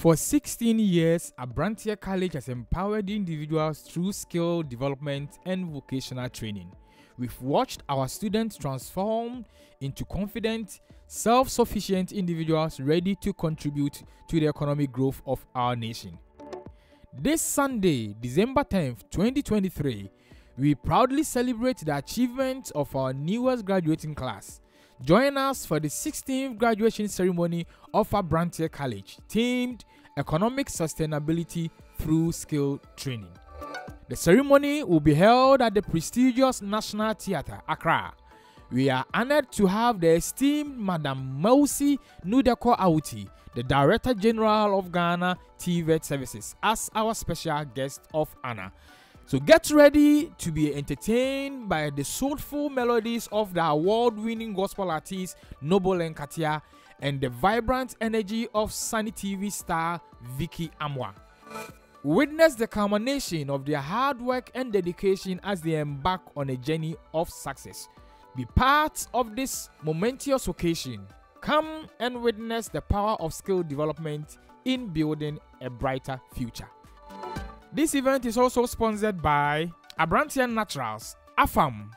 For 16 years, Abranteɛ College has empowered individuals through skill development and vocational training. We've watched our students transform into confident, self sufficient individuals ready to contribute to the economic growth of our nation. This Sunday, December 10th, 2023, we proudly celebrate the achievements of our newest graduating class. Join us for the 16th graduation ceremony of Abranteɛ College, themed Economic Sustainability Through Skill Training. The ceremony will be held at the prestigious National Theatre, Accra. We are honored to have the esteemed Madam Mawusi Nudekor Awity, the Director General of Ghana TVET Services, as our special guest of honor. So get ready to be entertained by the soulful melodies of the award-winning gospel artist Noble Nkatia and the vibrant energy of Sunny TV star Vicky Amwa. Witness the culmination of their hard work and dedication as they embark on a journey of success. Be part of this momentous occasion. Come and witness the power of skill development in building a brighter future. This event is also sponsored by Abrantian Naturals, AFAM,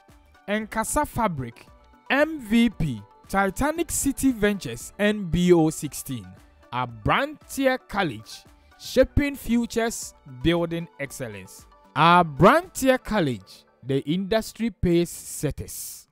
Enkasa Fabric, MVP, Titanic City Ventures, and BO16. Abrantie College, shaping futures, building excellence. Abrantie College, the industry pace setters.